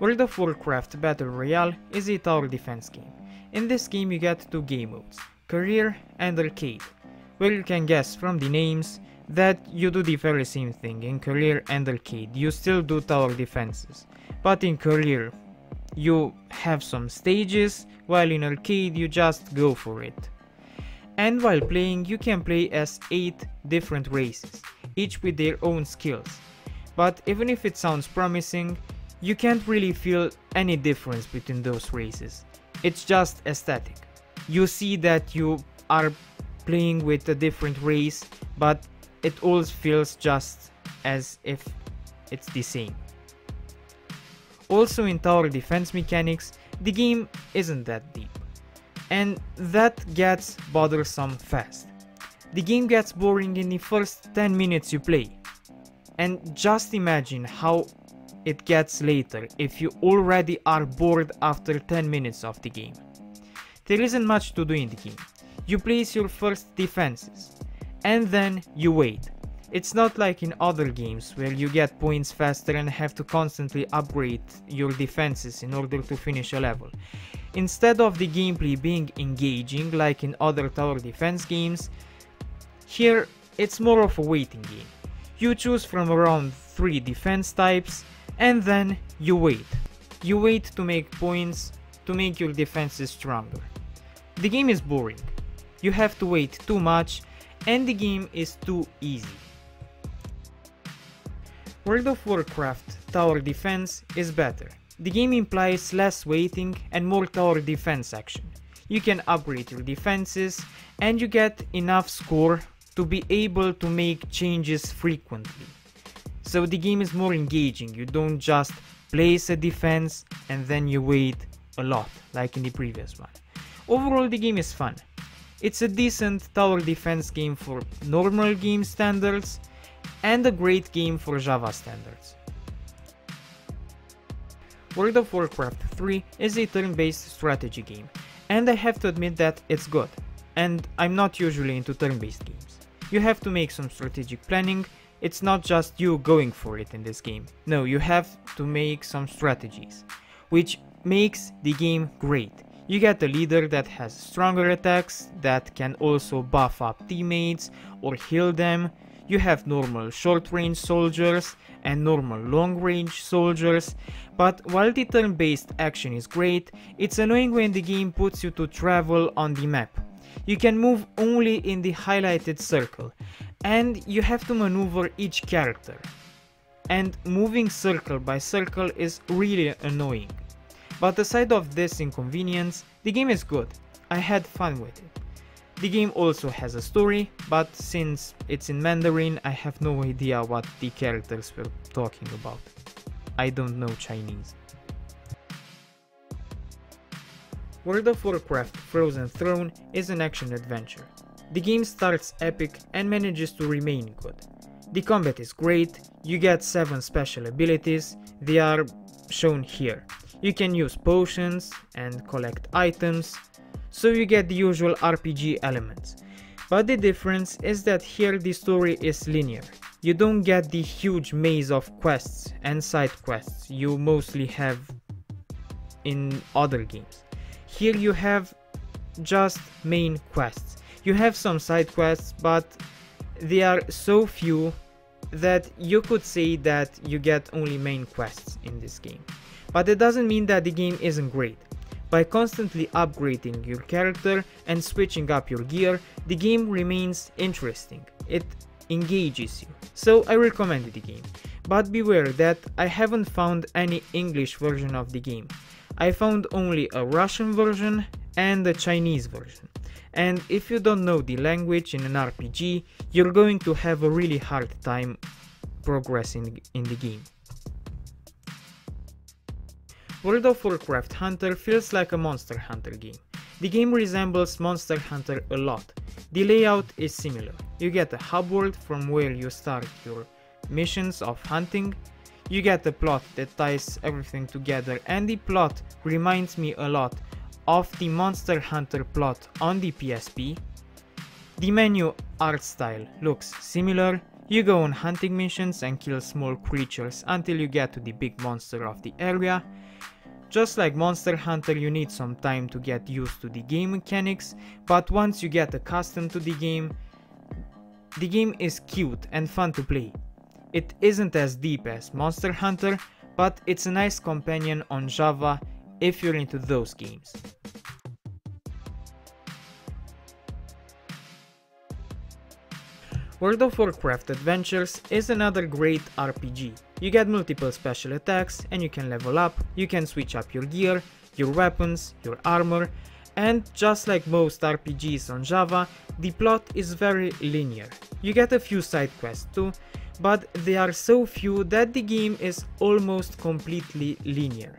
World of Warcraft Battle Royale is a tower defense game. In this game you get two game modes, Career and Arcade, where you can guess from the names that you do the very same thing in Career and Arcade, you still do tower defenses, but in Career you have some stages, while in Arcade you just go for it. And while playing you can play as 8 different races, each with their own skills. But even if it sounds promising, you can't really feel any difference between those races. It's just aesthetic. You see that you are playing with a different race, but it all feels just as if it's the same. Also in tower defense mechanics, the game isn't that deep. And that gets bothersome fast. The game gets boring in the first 10 minutes you play. And just imagine how it gets later if you already are bored after 10 minutes of the game. There isn't much to do in the game. You place your first defenses, and then you wait. It's not like in other games where you get points faster and have to constantly upgrade your defenses in order to finish a level. Instead of the gameplay being engaging like in other tower defense games, here it's more of a waiting game. You choose from around 3 defense types and then you wait. You wait to make points to make your defenses stronger. The game is boring. You have to wait too much and the game is too easy. World of Warcraft Tower Defense is better. The game implies less waiting and more tower defense action. You can upgrade your defenses and you get enough score to be able to make changes frequently. So the game is more engaging, you don't just place a defense and then you wait a lot, like in the previous one. Overall the game is fun. It's a decent tower defense game for normal game standards and a great game for Java standards. World of Warcraft 3 is a turn-based strategy game, and I have to admit that it's good, and I'm not usually into turn-based games. You have to make some strategic planning it's not just you going for it in this game. No, you have to make some strategies, which makes the game great. You get a leader that has stronger attacks, that can also buff up teammates or heal them. You have normal short range soldiers and normal long range soldiers, but while the turn based action is great, it's annoying when the game puts you to travel on the map. You can move only in the highlighted circle, and you have to maneuver each character. And moving circle by circle is really annoying. But aside of this inconvenience, the game is good. I had fun with it. The game also has a story, but since it's in Mandarin, I have no idea what the characters were talking about. I don't know Chinese. World of Warcraft Frozen Throne is an action adventure. The game starts epic and manages to remain good. The combat is great, you get 7 special abilities, they are shown here. You can use potions and collect items, so you get the usual RPG elements. But the difference is that here the story is linear. You don't get the huge maze of quests and side quests you mostly have in other games. Here you have just main quests you have some side quests, but they are so few that you could say that you get only main quests in this game. But it doesn't mean that the game isn't great. By constantly upgrading your character and switching up your gear, the game remains interesting. It engages you. So I recommend the game. But beware that I haven't found any English version of the game. I found only a Russian version and a Chinese version and if you don't know the language in an RPG, you're going to have a really hard time progressing in the game. World of Warcraft Hunter feels like a Monster Hunter game. The game resembles Monster Hunter a lot. The layout is similar. You get a hub world from where you start your missions of hunting. You get a plot that ties everything together and the plot reminds me a lot of the Monster Hunter plot on the PSP. The menu art style looks similar, You go on hunting missions and kill small creatures until you get to the big monster of the area. Just like Monster Hunter you need some time to get used to the game mechanics, but once you get accustomed to the game, the game is cute and fun to play. It isn't as deep as Monster Hunter, but it's a nice companion on Java if you're into those games. World of Warcraft Adventures is another great RPG. You get multiple special attacks and you can level up, you can switch up your gear, your weapons, your armor, and just like most RPGs on Java, the plot is very linear. You get a few side quests too, but they are so few that the game is almost completely linear.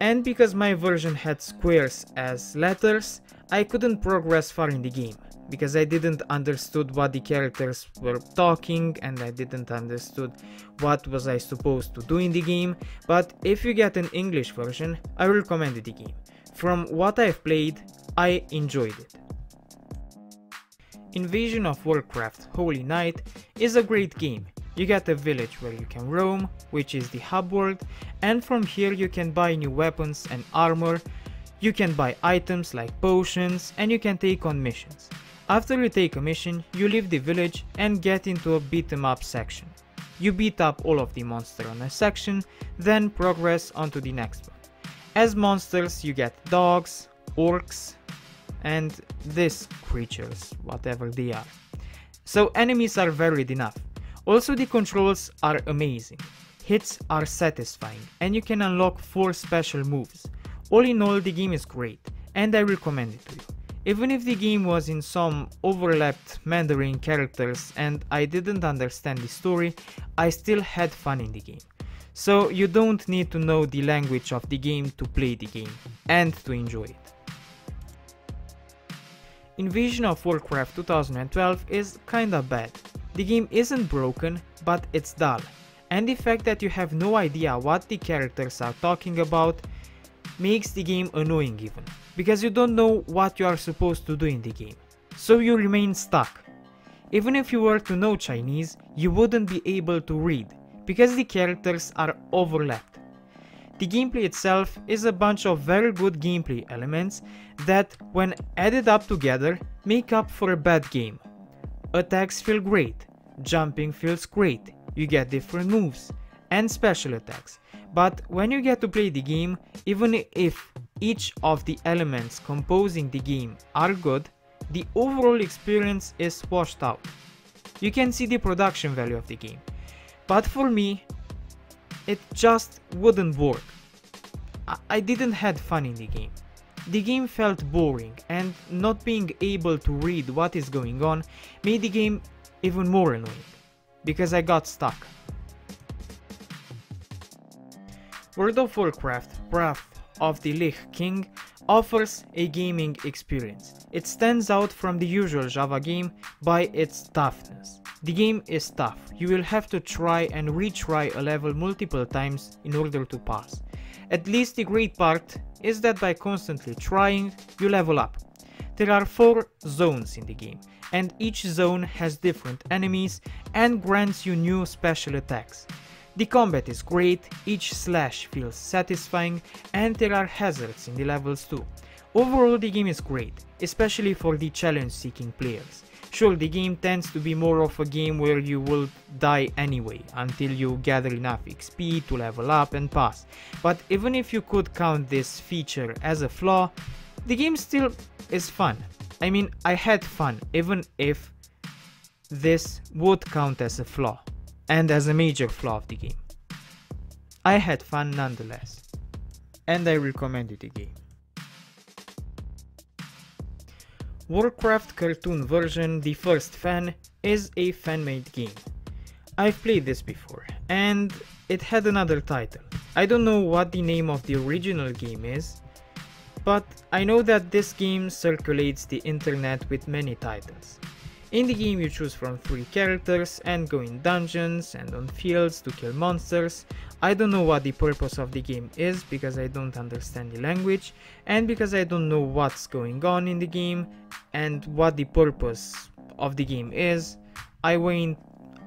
And because my version had squares as letters, I couldn't progress far in the game because I didn't understood what the characters were talking and I didn't understood what was I supposed to do in the game, but if you get an English version, I recommend the game. From what I've played, I enjoyed it. Invasion of Warcraft Holy Knight is a great game. You get a village where you can roam, which is the hub world, and from here you can buy new weapons and armor, you can buy items like potions, and you can take on missions. After you take a mission, you leave the village and get into a beat 'em up section. You beat up all of the monsters on a section, then progress onto the next one. As monsters you get dogs, orcs, and these creatures, whatever they are. So enemies are varied enough. Also the controls are amazing. Hits are satisfying and you can unlock 4 special moves. All in all the game is great and I recommend it to you. Even if the game was in some overlapped Mandarin characters and I didn't understand the story, I still had fun in the game. So you don't need to know the language of the game to play the game and to enjoy it. Invasion of Warcraft 2012 is kinda bad. The game isn't broken, but it's dull. And the fact that you have no idea what the characters are talking about makes the game annoying even because you don't know what you are supposed to do in the game, so you remain stuck. Even if you were to know Chinese, you wouldn't be able to read, because the characters are overlapped. The gameplay itself is a bunch of very good gameplay elements that, when added up together, make up for a bad game. Attacks feel great, jumping feels great, you get different moves, and special attacks, but when you get to play the game, even if each of the elements composing the game are good, the overall experience is washed out. You can see the production value of the game. But for me, it just wouldn't work. I, I didn't had fun in the game. The game felt boring and not being able to read what is going on made the game even more annoying, because I got stuck. World of Warcraft Wrath of the Lich King offers a gaming experience. It stands out from the usual Java game by its toughness. The game is tough, you will have to try and retry a level multiple times in order to pass. At least the great part is that by constantly trying, you level up. There are 4 zones in the game, and each zone has different enemies and grants you new special attacks. The combat is great, each slash feels satisfying and there are hazards in the levels too. Overall the game is great, especially for the challenge seeking players. Sure, the game tends to be more of a game where you will die anyway, until you gather enough XP to level up and pass. But even if you could count this feature as a flaw, the game still is fun. I mean, I had fun, even if this would count as a flaw and as a major flaw of the game. I had fun nonetheless, and I recommended the game. Warcraft cartoon version The First Fan is a fan-made game. I've played this before, and it had another title. I don't know what the name of the original game is, but I know that this game circulates the internet with many titles. In the game you choose from 3 characters and go in dungeons and on fields to kill monsters. I don't know what the purpose of the game is because I don't understand the language and because I don't know what's going on in the game and what the purpose of the game is. I won't,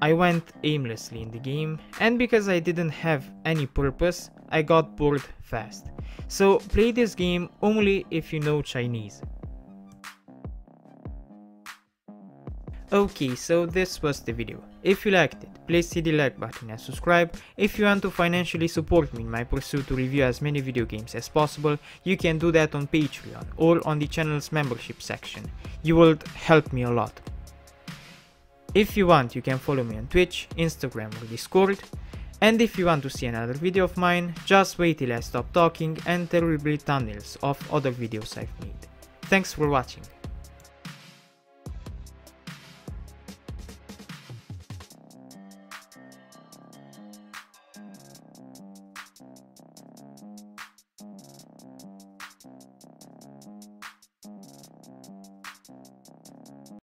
I went aimlessly in the game, and because I didn't have any purpose, I got bored fast. So play this game only if you know Chinese. Okay, so this was the video. If you liked it, please hit the like button and subscribe. If you want to financially support me in my pursuit to review as many video games as possible, you can do that on Patreon or on the channel's membership section. You would help me a lot. If you want, you can follow me on Twitch, Instagram or Discord. And if you want to see another video of mine, just wait till I stop talking and there will be thumbnails of other videos I've made. Thanks for watching.